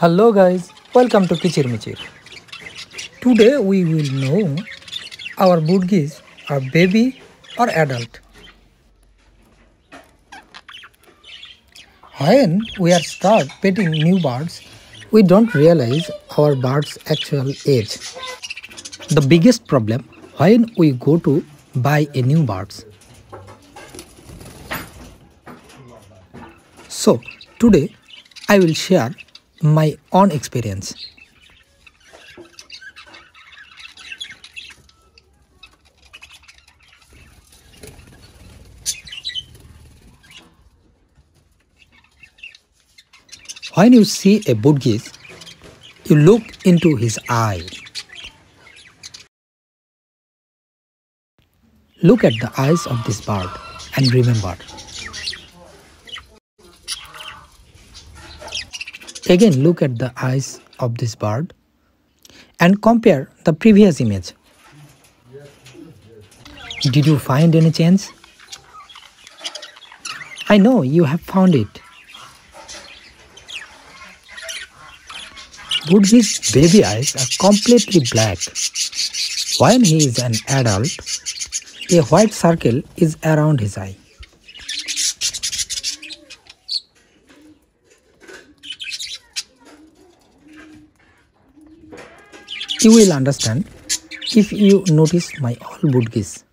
Hello guys, welcome to Kichir Michir. Today we will know our budgies are baby or adult. When we are start petting new birds, we don't realize our bird's actual age. The biggest problem when we go to buy a new birds. So today I will share my own experience. When you see a budgies, you look into his eye. Look at the eyes of this bird and remember. Again look at the eyes of this bird and compare the previous image. Did you find any change? I know you have found it. Budgies' baby eyes are completely black. When he is an adult, a white circle is around his eye. You will understand if you notice my all budgies.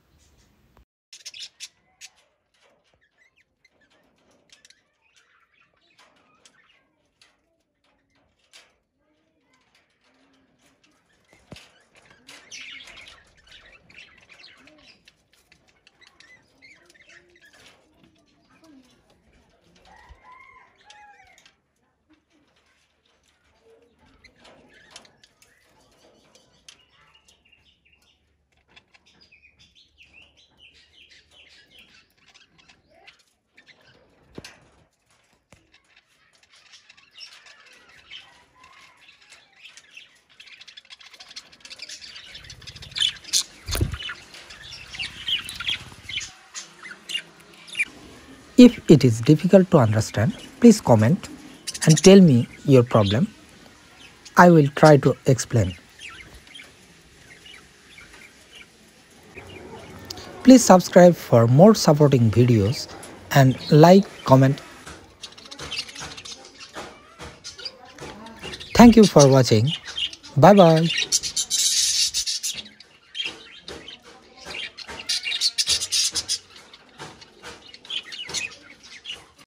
If it is difficult to understand, please comment and tell me your problem. I will try to explain. Please subscribe for more supporting videos and like, comment. Thank you for watching. Bye bye.